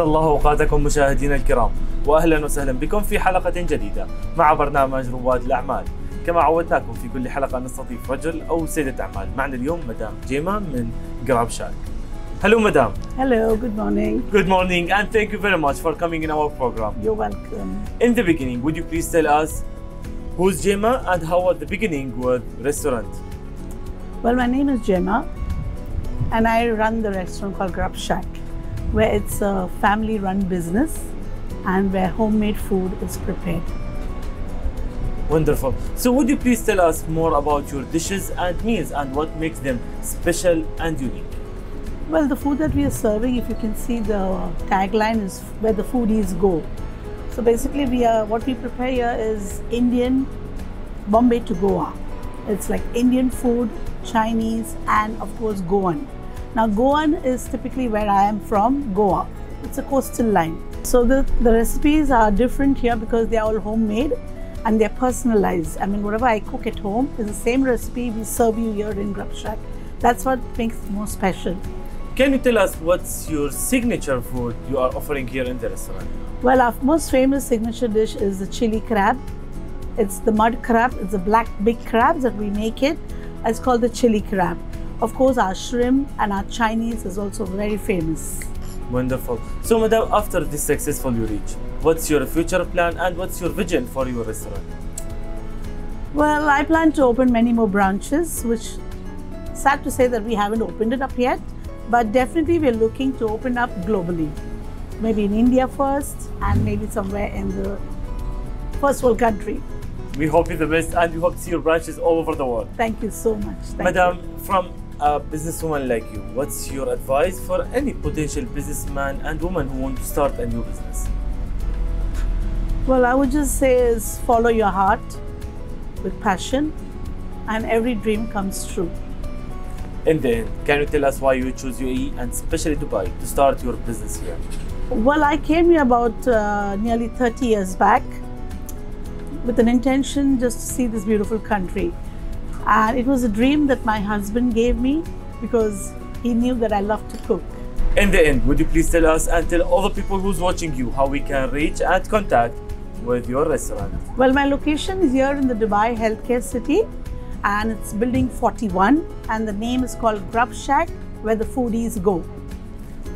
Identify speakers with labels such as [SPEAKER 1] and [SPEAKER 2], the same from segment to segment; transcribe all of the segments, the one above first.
[SPEAKER 1] الله اوقاتكم مشاهدينا الكرام واهلا وسهلا بكم في حلقه جديده مع برنامج رواد الاعمال كما عودناكم في كل حلقه نستضيف رجل أو سيده اعمال معنا اليوم مدام جيما من جراب شاك Hello madam
[SPEAKER 2] Hello, good morning.
[SPEAKER 1] good morning and thank you very much for coming in our program
[SPEAKER 2] You're welcome.
[SPEAKER 1] in the beginning would you please tell us who's Jema and how was the beginning with restaurant
[SPEAKER 2] Well, my name is Gemma, and I run the restaurant called Grub Shack, where it's a family run business and where homemade food is prepared.
[SPEAKER 1] Wonderful. So would you please tell us more about your dishes and meals and what makes them special and unique?
[SPEAKER 2] Well, the food that we are serving, if you can see the tagline is where the foodies go. So basically, we are what we prepare here is Indian Bombay to Goa. It's like Indian food, Chinese, and of course Goan. Now, Goan is typically where I am from, Goa. It's a coastal line. So the, the recipes are different here because they are all homemade and they're personalized. I mean, whatever I cook at home is the same recipe we serve you here in Grub Shack. That's what makes it more special.
[SPEAKER 1] Can you tell us what's your signature food you are offering here in the restaurant?
[SPEAKER 2] Well, our most famous signature dish is the chili crab. It's the mud crab. It's the black big crabs that we make it. It's called the chili crab. Of course, our shrimp and our Chinese is also very famous.
[SPEAKER 1] Wonderful. So madam, after this successful you reach, what's your future plan and what's your vision for your restaurant?
[SPEAKER 2] Well, I plan to open many more branches, which sad to say that we haven't opened it up yet, but definitely we're looking to open up globally. Maybe in India first and maybe somewhere in the first world country.
[SPEAKER 1] We hope you the best and we hope to see your branches all over the world.
[SPEAKER 2] Thank you so much. Thank
[SPEAKER 1] Madam, from a businesswoman like you, what's your advice for any potential businessman and woman who want to start a new business?
[SPEAKER 2] Well, I would just say is follow your heart with passion and every dream comes true.
[SPEAKER 1] In the end, can you tell us why you chose UAE and especially Dubai to start your business here?
[SPEAKER 2] Well, I came here about uh, nearly 30 years back with an intention just to see this beautiful country. And it was a dream that my husband gave me because he knew that I love to cook.
[SPEAKER 1] In the end, would you please tell us and tell all the people who's watching you how we can reach and contact with your restaurant?
[SPEAKER 2] Well, my location is here in the Dubai Healthcare City and it's building 41 and the name is called Grub Shack where the foodies go.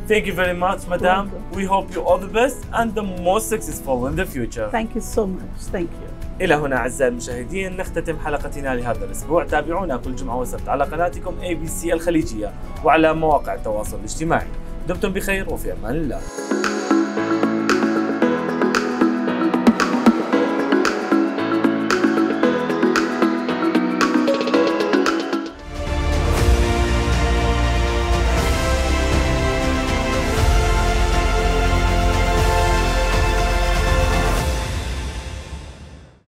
[SPEAKER 1] Thank you very much, Madam. We hope you all the best and the most successful in the future.
[SPEAKER 2] Thank you so much. Thank you.
[SPEAKER 1] إلى هنا أعزائي المشاهدين نختتم حلقتنا لهذا الأسبوع تابعونا كل جمعة وسبت على قناتكم ABC الخليجية وعلى مواقع التواصل الاجتماعي دمتم بخير وفي أمان الله